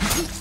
We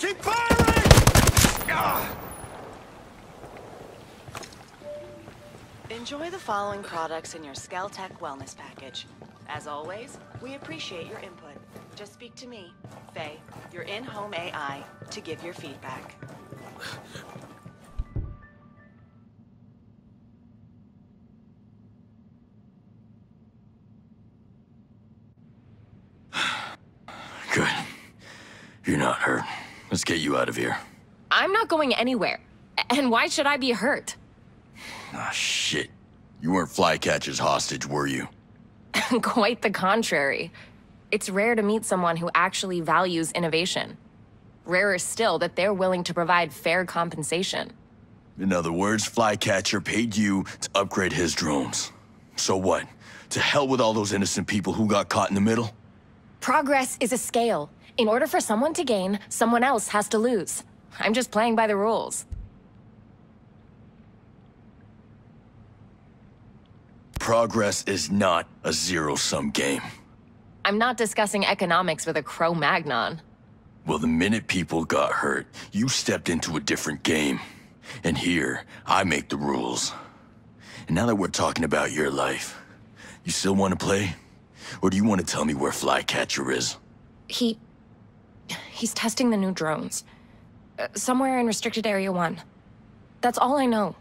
Keep firing! Enjoy the following products in your Skeltech Wellness Package. As always, we appreciate your input. Just speak to me, Faye, your in-home AI, to give your feedback. Good. You're not hurt. Let's get you out of here. I'm not going anywhere. And why should I be hurt? Ah, shit. You weren't Flycatcher's hostage, were you? Quite the contrary. It's rare to meet someone who actually values innovation. Rarer still that they're willing to provide fair compensation. In other words, Flycatcher paid you to upgrade his drones. So what? To hell with all those innocent people who got caught in the middle? Progress is a scale. In order for someone to gain, someone else has to lose. I'm just playing by the rules. Progress is not a zero-sum game. I'm not discussing economics with a Cro-Magnon. Well, the minute people got hurt, you stepped into a different game. And here, I make the rules. And now that we're talking about your life, you still want to play? Or do you want to tell me where Flycatcher is? He. He's testing the new drones. Uh, somewhere in Restricted Area 1. That's all I know.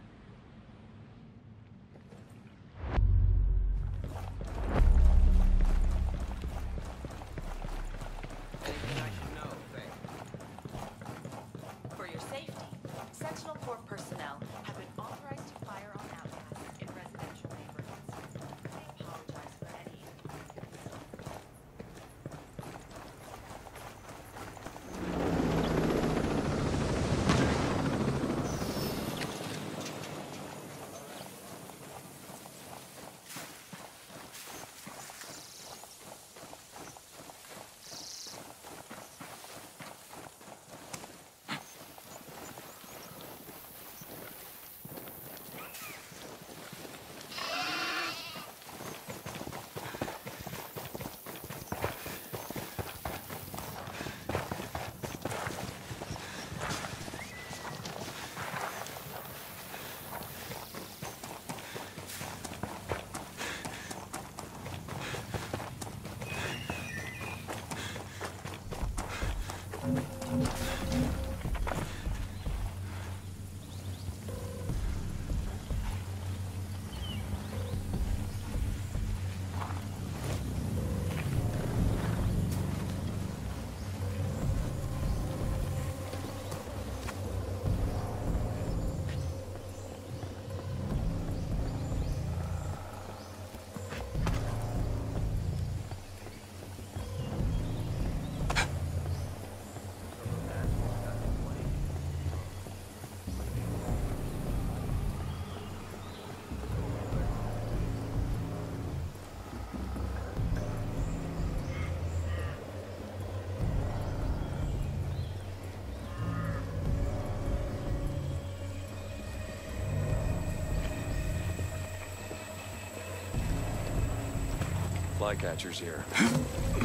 Flycatchers here.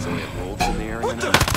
So we have wolves in the area now?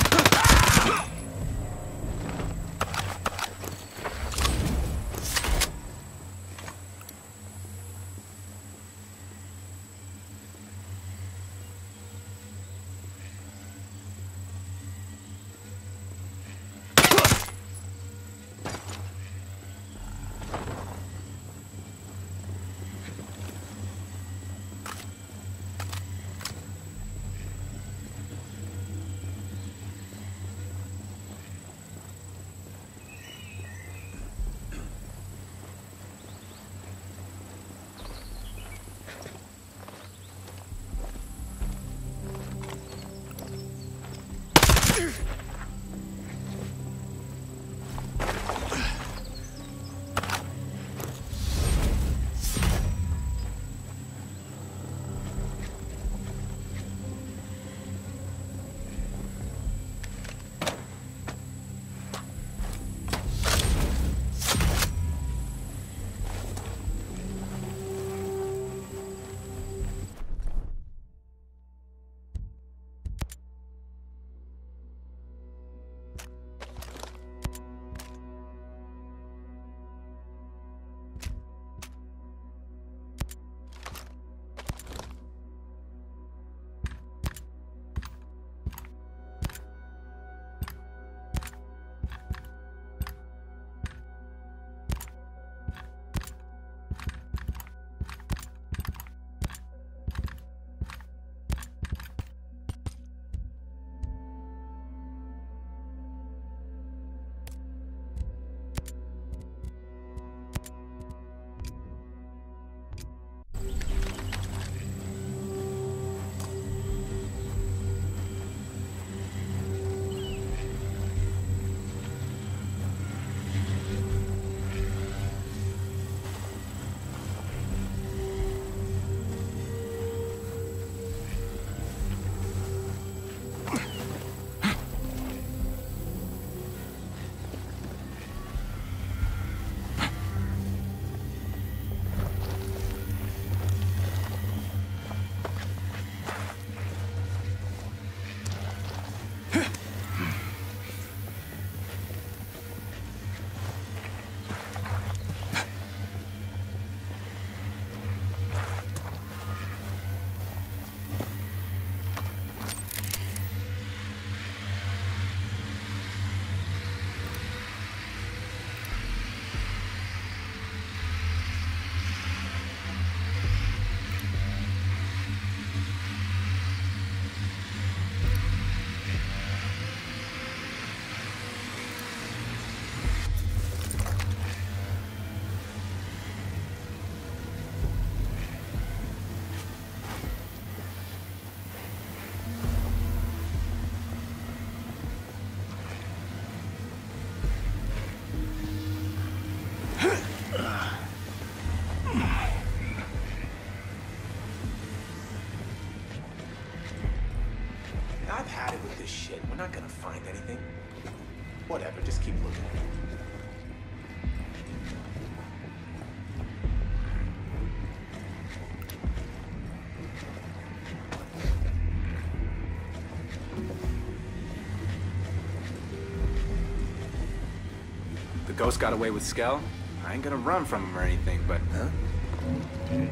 Ghost got away with Skell? I ain't gonna run from him or anything, but... Huh?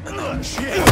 Oh, shit!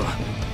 は。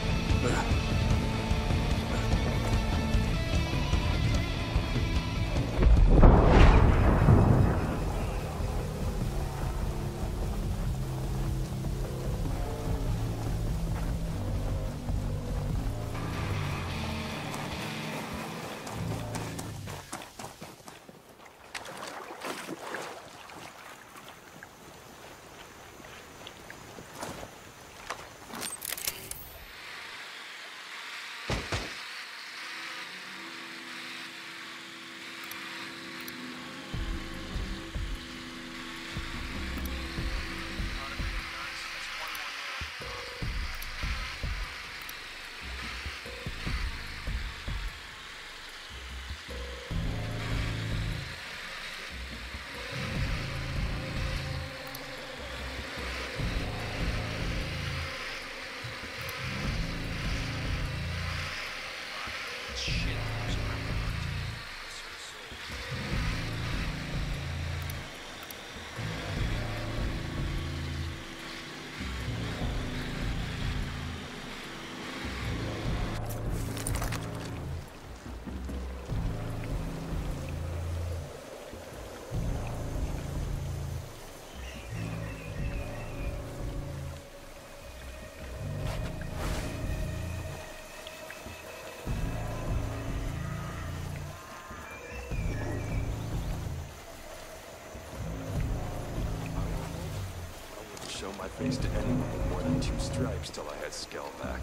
My face to anyone with more than two stripes till I had Skell back.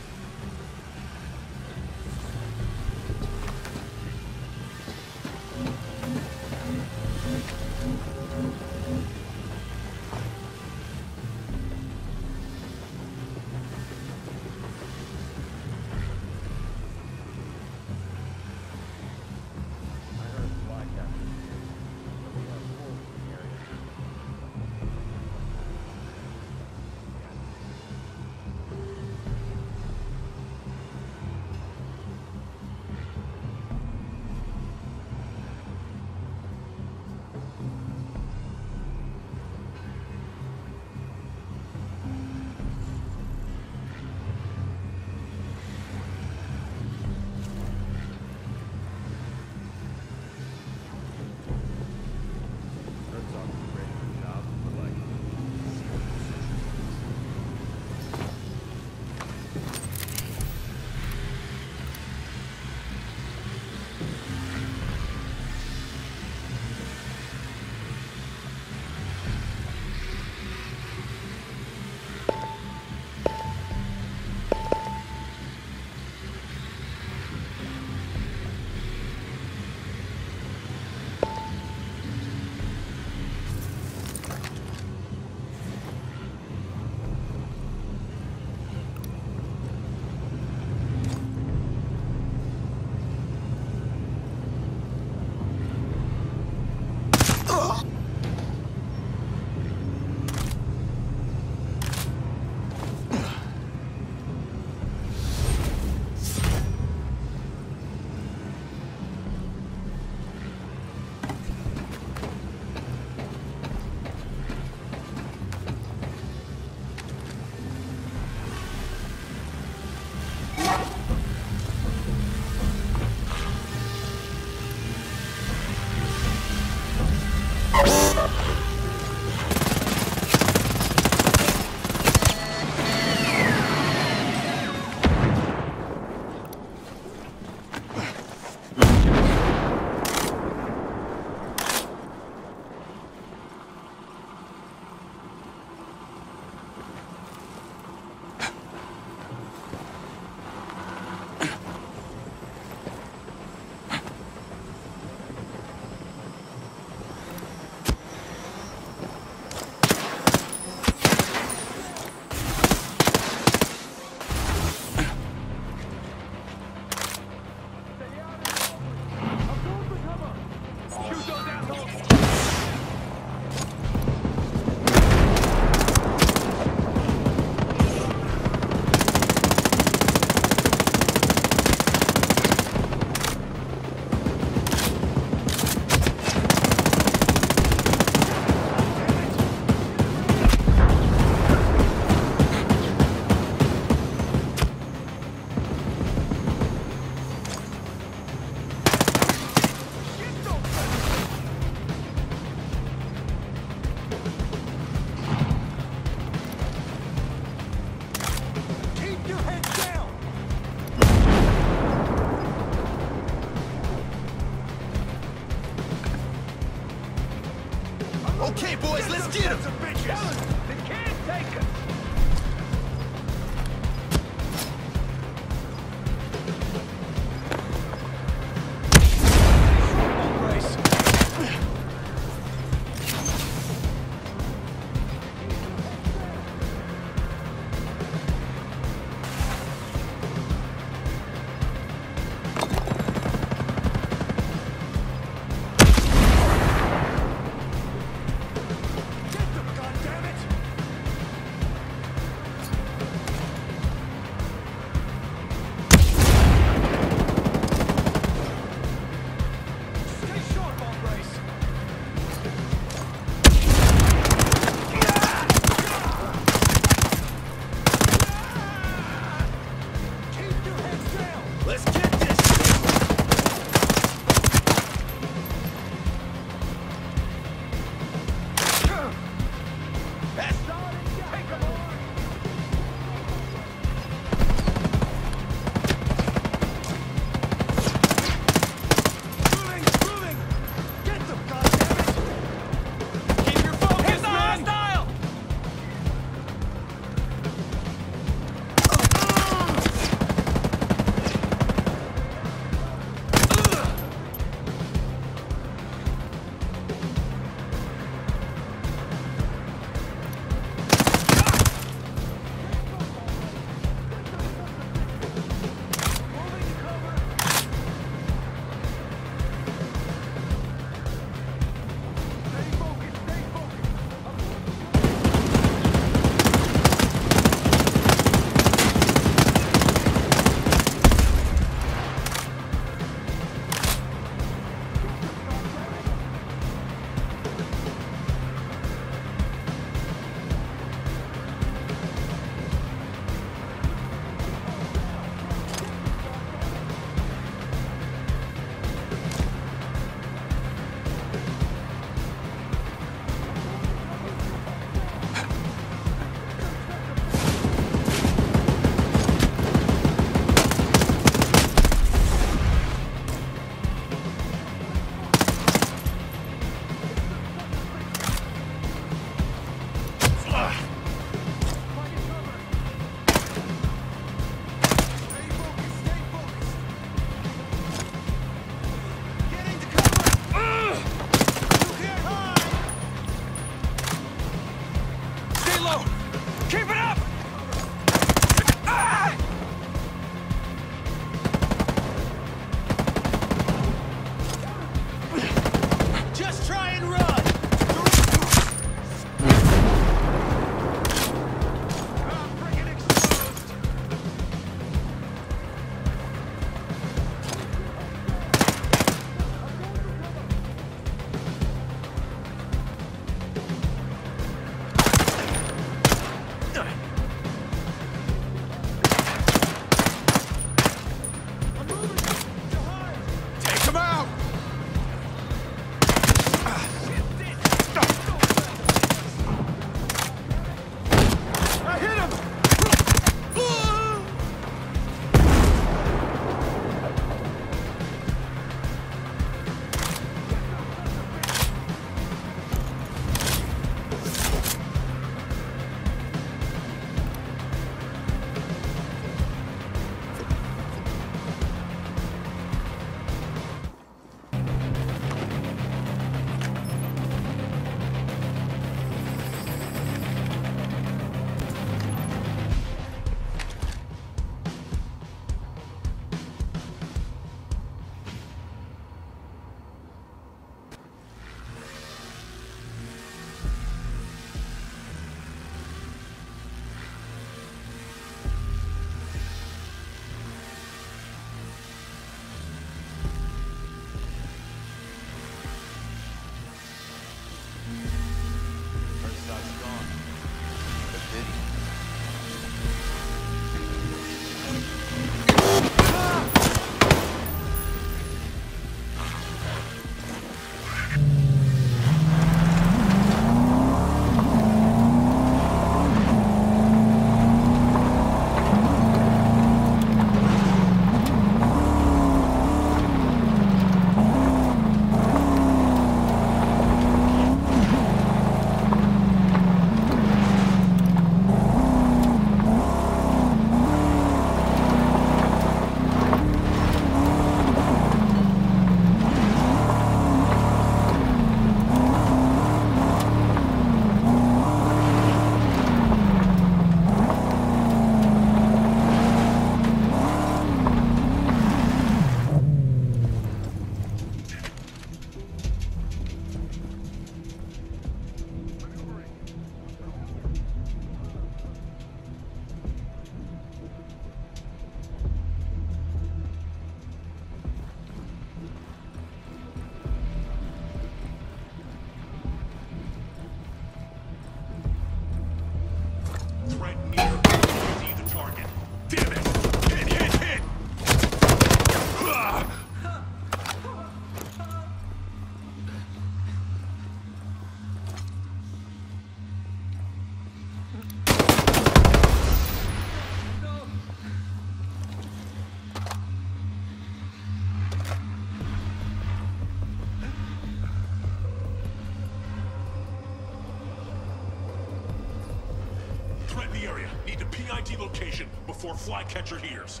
PID location before Flycatcher hears.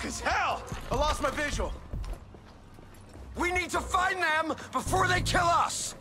Dark as hell! I lost my visual. We need to find them before they kill us!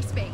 My space.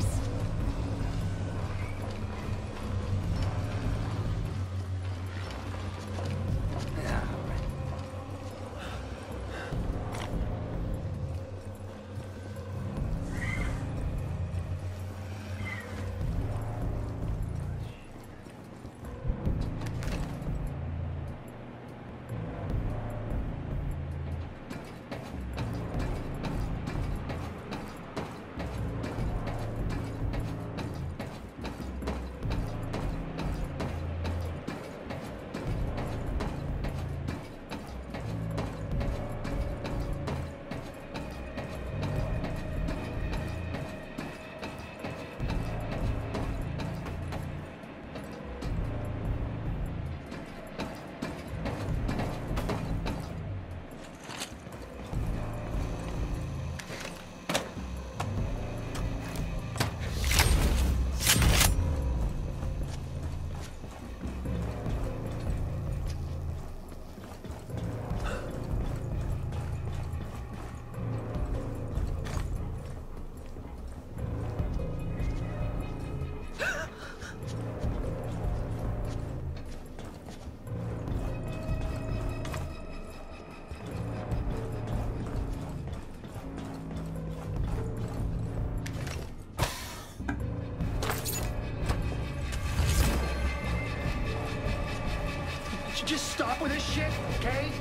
Okay?